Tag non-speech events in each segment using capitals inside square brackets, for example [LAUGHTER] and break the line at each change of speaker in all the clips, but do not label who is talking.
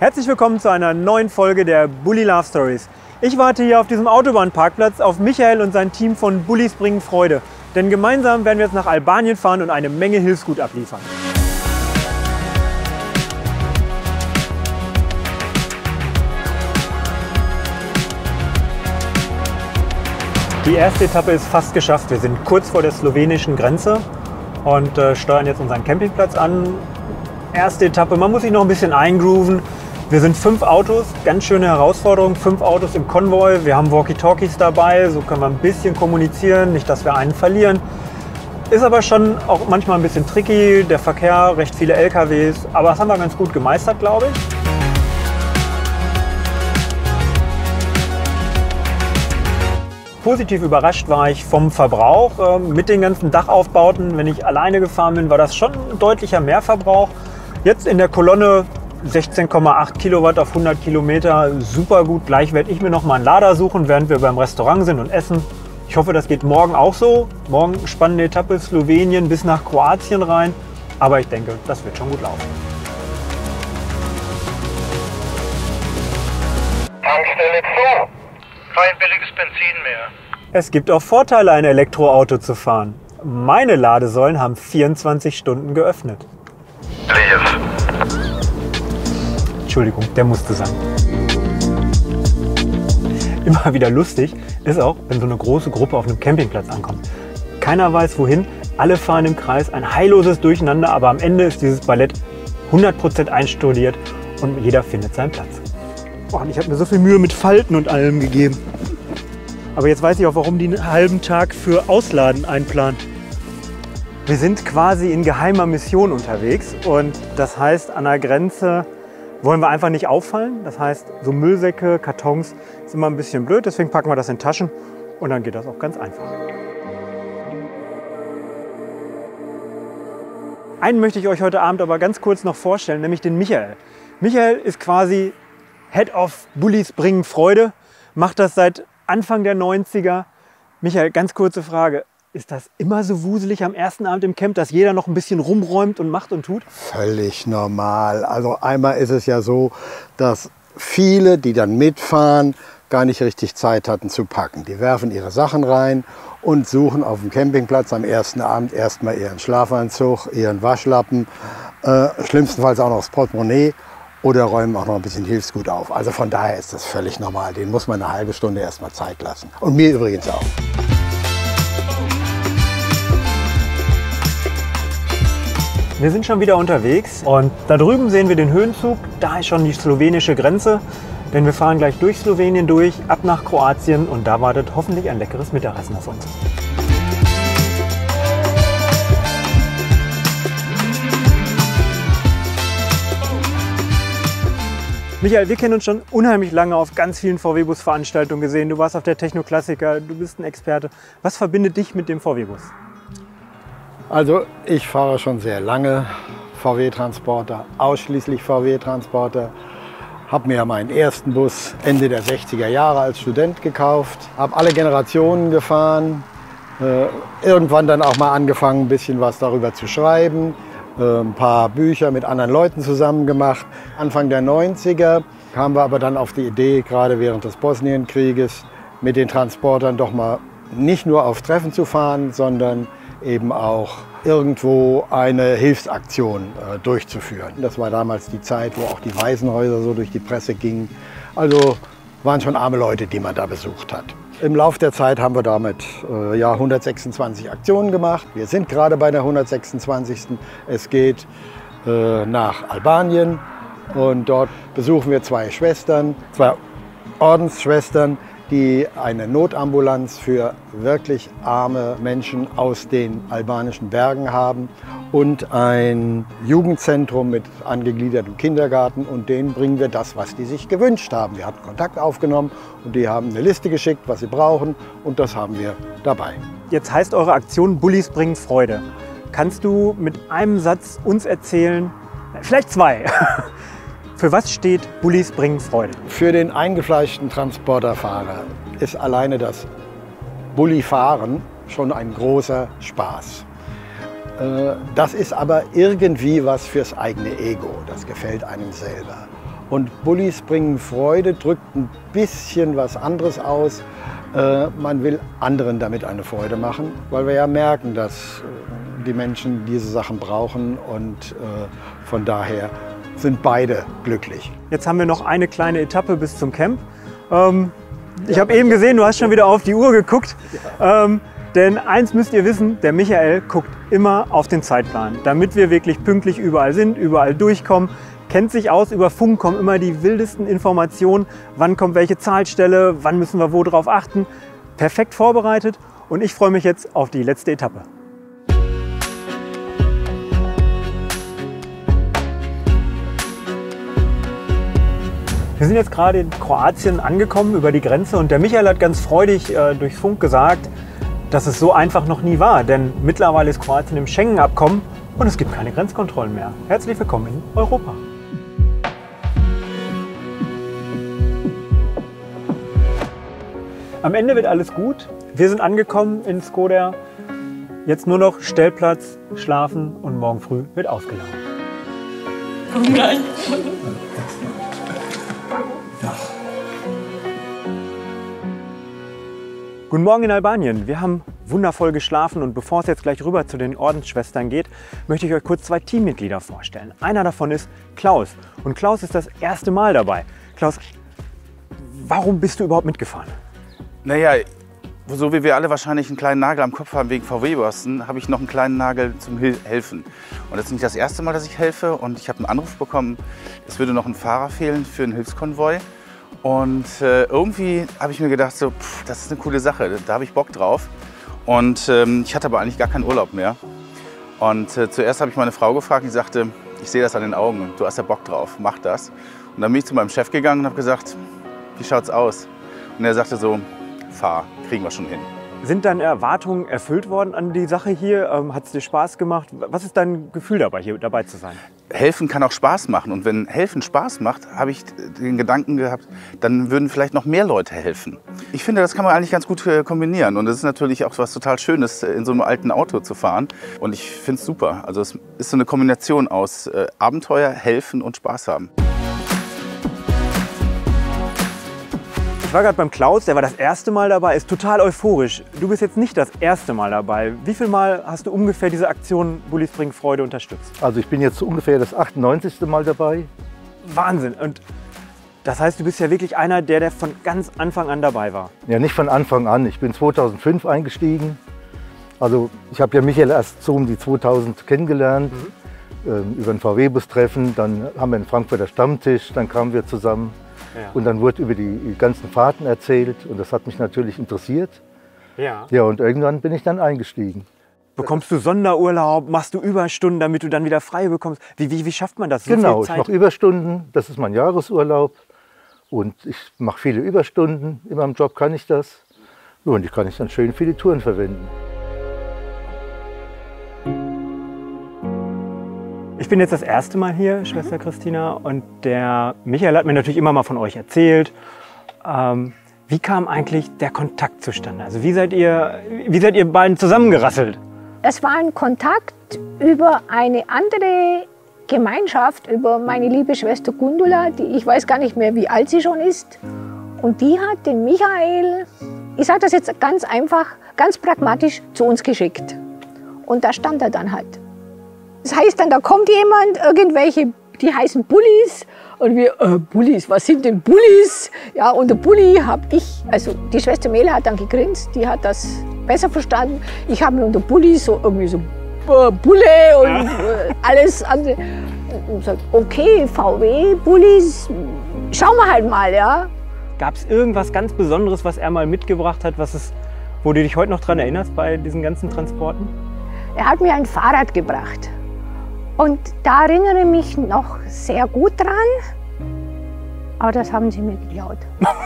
Herzlich willkommen zu einer neuen Folge der Bully Love Stories. Ich warte hier auf diesem Autobahnparkplatz auf Michael und sein Team von Bullies bringen Freude. Denn gemeinsam werden wir jetzt nach Albanien fahren und eine Menge Hilfsgut abliefern. Die erste Etappe ist fast geschafft. Wir sind kurz vor der slowenischen Grenze und äh, steuern jetzt unseren Campingplatz an. Erste Etappe, man muss sich noch ein bisschen eingrooven. Wir sind fünf Autos, ganz schöne Herausforderung. Fünf Autos im Konvoi. Wir haben Walkie-Talkies dabei, so können wir ein bisschen kommunizieren, nicht, dass wir einen verlieren. Ist aber schon auch manchmal ein bisschen tricky, der Verkehr, recht viele LKWs. Aber das haben wir ganz gut gemeistert, glaube ich. Positiv überrascht war ich vom Verbrauch äh, mit den ganzen Dachaufbauten. Wenn ich alleine gefahren bin, war das schon ein deutlicher Mehrverbrauch. Jetzt in der Kolonne 16,8 Kilowatt auf 100 Kilometer, super gut. Gleich werde ich mir noch mal einen Lader suchen, während wir beim Restaurant sind und essen. Ich hoffe, das geht morgen auch so. Morgen spannende Etappe Slowenien bis nach Kroatien rein. Aber ich denke, das wird schon gut laufen.
Tankstelle zu. Kein billiges Benzin mehr.
Es gibt auch Vorteile, ein Elektroauto zu fahren. Meine Ladesäulen haben 24 Stunden geöffnet.
Leer.
Entschuldigung, der musste sein. Immer wieder lustig ist auch, wenn so eine große Gruppe auf einem Campingplatz ankommt. Keiner weiß wohin, alle fahren im Kreis, ein heilloses Durcheinander, aber am Ende ist dieses Ballett 100% einstudiert und jeder findet seinen Platz. Boah, ich habe mir so viel Mühe mit Falten und allem gegeben. Aber jetzt weiß ich auch, warum die einen halben Tag für Ausladen einplant. Wir sind quasi in geheimer Mission unterwegs und das heißt, an der Grenze wollen wir einfach nicht auffallen. Das heißt, so Müllsäcke, Kartons ist immer ein bisschen blöd, deswegen packen wir das in Taschen und dann geht das auch ganz einfach. Einen möchte ich euch heute Abend aber ganz kurz noch vorstellen, nämlich den Michael. Michael ist quasi Head of Bullies bringen Freude, macht das seit Anfang der 90er. Michael, ganz kurze Frage. Ist das immer so wuselig am ersten Abend im Camp, dass jeder noch ein bisschen rumräumt und macht und tut?
Völlig normal. Also einmal ist es ja so, dass viele, die dann mitfahren, gar nicht richtig Zeit hatten zu packen. Die werfen ihre Sachen rein und suchen auf dem Campingplatz am ersten Abend erstmal ihren Schlafanzug, ihren Waschlappen, äh, schlimmstenfalls auch noch das Portemonnaie oder räumen auch noch ein bisschen Hilfsgut auf. Also von daher ist das völlig normal. Den muss man eine halbe Stunde erstmal Zeit lassen. Und mir übrigens auch.
Wir sind schon wieder unterwegs und da drüben sehen wir den Höhenzug. Da ist schon die slowenische Grenze, denn wir fahren gleich durch Slowenien durch, ab nach Kroatien und da wartet hoffentlich ein leckeres Mittagessen auf uns. Michael, wir kennen uns schon unheimlich lange auf ganz vielen VW-Bus-Veranstaltungen gesehen. Du warst auf der Techno-Klassiker, du bist ein Experte. Was verbindet dich mit dem VW-Bus?
Also ich fahre schon sehr lange VW-Transporter, ausschließlich VW-Transporter. Habe mir meinen ersten Bus Ende der 60er Jahre als Student gekauft, habe alle Generationen gefahren, äh, irgendwann dann auch mal angefangen, ein bisschen was darüber zu schreiben, ein paar Bücher mit anderen Leuten zusammen gemacht. Anfang der 90er kamen wir aber dann auf die Idee, gerade während des Bosnienkrieges, mit den Transportern doch mal nicht nur auf Treffen zu fahren, sondern eben auch irgendwo eine Hilfsaktion äh, durchzuführen. Das war damals die Zeit, wo auch die Waisenhäuser so durch die Presse gingen. Also waren schon arme Leute, die man da besucht hat. Im Laufe der Zeit haben wir damit äh, ja, 126 Aktionen gemacht. Wir sind gerade bei der 126. Es geht äh, nach Albanien und dort besuchen wir zwei Schwestern, zwei Ordensschwestern, die eine Notambulanz für wirklich arme Menschen aus den albanischen Bergen haben und ein Jugendzentrum mit angegliedertem Kindergarten und denen bringen wir das, was die sich gewünscht haben. Wir haben Kontakt aufgenommen und die haben eine Liste geschickt, was sie brauchen und das haben wir dabei.
Jetzt heißt eure Aktion Bullies bringen Freude. Kannst du mit einem Satz uns erzählen, vielleicht zwei, [LAUGHS] für was steht Bullis bringen Freude?
Für den eingefleischten Transporterfahrer ist alleine das Bullifahren schon ein großer Spaß. Äh, Das ist aber irgendwie was fürs eigene Ego. Das gefällt einem selber. Und Bullis bringen Freude drückt ein bisschen was anderes aus. Äh, Man will anderen damit eine Freude machen, weil wir ja merken, dass äh, die Menschen diese Sachen brauchen und von daher sind beide glücklich.
Jetzt haben wir noch eine kleine Etappe bis zum Camp. Ähm, ich habe eben gesehen, du hast schon wieder auf die Uhr geguckt. Ähm, denn eins müsst ihr wissen, der Michael guckt immer auf den Zeitplan, damit wir wirklich pünktlich überall sind, überall durchkommen. Kennt sich aus, über Funk kommen immer die wildesten Informationen, wann kommt welche Zahlstelle, wann müssen wir wo drauf achten. Perfekt vorbereitet und ich freue mich jetzt auf die letzte Etappe. Wir sind jetzt gerade in Kroatien angekommen über die Grenze und der Michael hat ganz freudig äh, durch Funk gesagt, dass es so einfach noch nie war, denn mittlerweile ist Kroatien im Schengen-Abkommen und es gibt keine Grenzkontrollen mehr. Herzlich willkommen in Europa. Am Ende wird alles gut. Wir sind angekommen in Skoda. Jetzt nur noch Stellplatz, schlafen und morgen früh wird ausgeladen. Guten Morgen in Albanien. Wir haben wundervoll geschlafen und bevor es jetzt gleich rüber zu den Ordensschwestern geht, möchte ich euch kurz zwei Teammitglieder vorstellen. Einer davon ist Klaus und Klaus ist das erste Mal dabei. Klaus, warum bist du überhaupt mitgefahren?
Naja, so wie wir alle wahrscheinlich einen kleinen Nagel am Kopf haben wegen VW-Börsen, habe ich noch einen kleinen Nagel zum Hil Helfen. Und das ist nicht das erste Mal, dass ich helfe. Und ich habe einen Anruf bekommen, es würde noch ein Fahrer fehlen für einen Hilfskonvoi. Und äh, irgendwie habe ich mir gedacht, so, pff, das ist eine coole Sache, da habe ich Bock drauf. Und ähm, ich hatte aber eigentlich gar keinen Urlaub mehr. Und äh, zuerst habe ich meine Frau gefragt, die sagte, ich sehe das an den Augen, du hast ja Bock drauf, mach das. Und dann bin ich zu meinem Chef gegangen und habe gesagt, wie schaut's aus? Und er sagte so, fahr, kriegen wir schon hin.
Sind deine Erwartungen erfüllt worden an die Sache hier? Ähm, Hat es dir Spaß gemacht? Was ist dein Gefühl dabei, hier dabei zu sein?
Helfen kann auch Spaß machen. Und wenn Helfen Spaß macht, habe ich den Gedanken gehabt, dann würden vielleicht noch mehr Leute helfen. Ich finde, das kann man eigentlich ganz gut äh, kombinieren. Und es ist natürlich auch was total Schönes, äh, in so einem alten Auto zu fahren. Und ich finde es super. Also es ist so eine Kombination aus äh, Abenteuer, Helfen und Spaß haben.
Ich war gerade beim Klaus, der war das erste Mal dabei, ist total euphorisch. Du bist jetzt nicht das erste Mal dabei. Wie viel Mal hast du ungefähr diese Aktion Bullis bringen Freude unterstützt?
Also ich bin jetzt ungefähr das 98. Mal dabei.
Wahnsinn. Und das heißt, du bist ja wirklich einer, der, der von ganz Anfang an dabei war.
Ja, nicht von Anfang an. Ich bin 2005 eingestiegen. Also ich habe ja Michael erst so um die 2000 kennengelernt. Ähm, über ein VW-Bus-Treffen. Dann haben wir einen Frankfurter Stammtisch. Dann kamen wir zusammen.
Ja.
Und dann wurde über die ganzen Fahrten erzählt. Und das hat mich natürlich interessiert.
Ja.
Ja, und irgendwann bin ich dann eingestiegen.
Bekommst du Sonderurlaub? Machst du Überstunden, damit du dann wieder frei bekommst? Wie, wie, wie schafft man das? So
genau,
viel
ich mache Überstunden. Das ist mein Jahresurlaub. Und ich mache viele Überstunden. In meinem Job kann ich das. Und die kann ich dann schön für die Touren verwenden.
Ich bin jetzt das erste Mal hier, Schwester Christina, und der Michael hat mir natürlich immer mal von euch erzählt. Ähm, wie kam eigentlich der Kontakt zustande? Also wie seid ihr, wie seid ihr beiden zusammengerasselt?
Es war ein Kontakt über eine andere Gemeinschaft, über meine liebe Schwester Gundula, die ich weiß gar nicht mehr, wie alt sie schon ist. Und die hat den Michael, ich sage das jetzt ganz einfach, ganz pragmatisch zu uns geschickt. Und da stand er dann halt. Das heißt dann, da kommt jemand, irgendwelche, die heißen Bullis. Und wir, äh, Bullis, was sind denn Bullis? Ja, und der Bulli habe ich, also die Schwester Mele hat dann gegrinst, die hat das besser verstanden. Ich habe mir unter Bulli so irgendwie so äh, Bulle und äh, alles andere. Und gesagt, okay, VW, Bullis, schauen wir halt mal, ja.
Gab es irgendwas ganz Besonderes, was er mal mitgebracht hat, was es, wo du dich heute noch dran erinnerst bei diesen ganzen Transporten?
Er hat mir ein Fahrrad gebracht. Und da erinnere ich mich noch sehr gut dran. Aber das haben sie mir geklaut.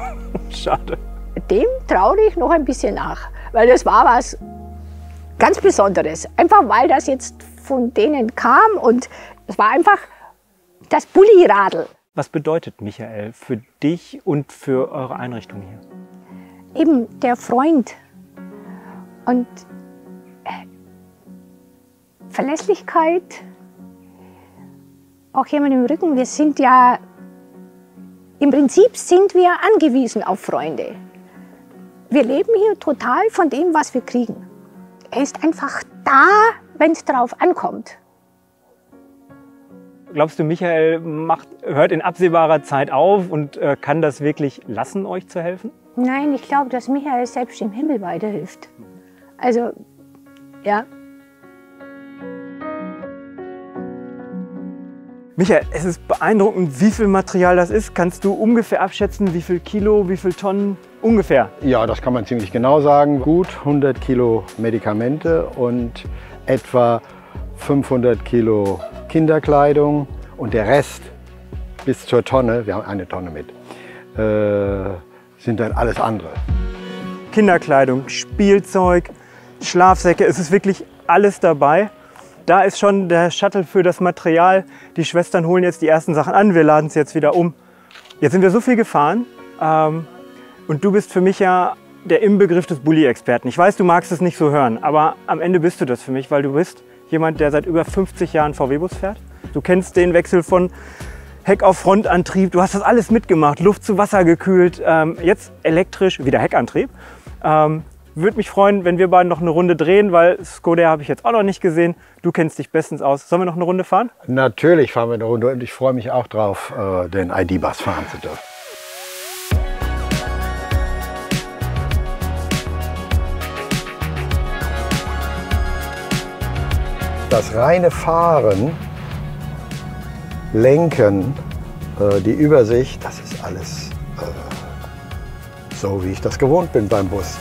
[LAUGHS]
Schade.
Dem traue ich noch ein bisschen nach. Weil das war was, ganz Besonderes. Einfach weil das jetzt von denen kam und es war einfach das Bulli-Radl.
Was bedeutet Michael für dich und für eure Einrichtung hier?
Eben der Freund und äh, Verlässlichkeit, auch jemand im Rücken. Wir sind ja, im Prinzip sind wir angewiesen auf Freunde. Wir leben hier total von dem, was wir kriegen. Er ist einfach da, wenn es darauf ankommt.
Glaubst du, Michael macht, hört in absehbarer Zeit auf und äh, kann das wirklich lassen, euch zu helfen?
Nein, ich glaube, dass Michael selbst im Himmel weiterhilft. Also, ja,
Michael, es ist beeindruckend, wie viel Material das ist. Kannst du ungefähr abschätzen, wie viel Kilo, wie viel Tonnen ungefähr?
Ja, das kann man ziemlich genau sagen. Gut 100 Kilo Medikamente und etwa 500 Kilo Kinderkleidung und der Rest bis zur Tonne, wir haben eine Tonne mit, äh, sind dann alles andere.
Kinderkleidung, Spielzeug, Schlafsäcke, es ist wirklich alles dabei. Da ist schon der Shuttle für das Material. Die Schwestern holen jetzt die ersten Sachen an, wir laden es jetzt wieder um. Jetzt sind wir so viel gefahren ähm, und du bist für mich ja der Inbegriff des Bulli-Experten. Ich weiß, du magst es nicht so hören, aber am Ende bist du das für mich, weil du bist jemand, der seit über 50 Jahren VW-Bus fährt. Du kennst den Wechsel von Heck auf Frontantrieb, du hast das alles mitgemacht, Luft zu Wasser gekühlt, ähm, jetzt elektrisch, wieder Heckantrieb. Ähm, würde mich freuen, wenn wir beiden noch eine Runde drehen, weil Skoda habe ich jetzt auch noch nicht gesehen. Du kennst dich bestens aus. Sollen wir noch eine Runde fahren?
Natürlich fahren wir eine Runde und ich freue mich auch drauf, äh, den ID-Bus fahren zu dürfen. Das reine Fahren, Lenken, äh, die Übersicht, das ist alles äh, so, wie ich das gewohnt bin beim Bus.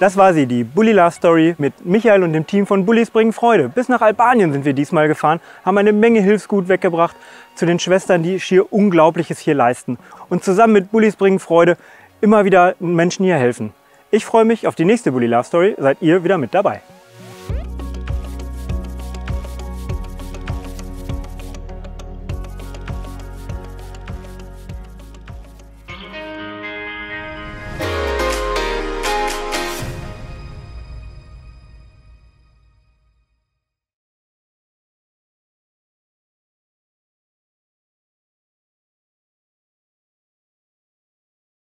Das war sie, die Bully Love Story mit Michael und dem Team von Bullies bringen Freude. Bis nach Albanien sind wir diesmal gefahren, haben eine Menge Hilfsgut weggebracht zu den Schwestern, die schier Unglaubliches hier leisten. Und zusammen mit Bullies bringen Freude immer wieder Menschen hier helfen. Ich freue mich auf die nächste Bully Love Story. Seid ihr wieder mit dabei?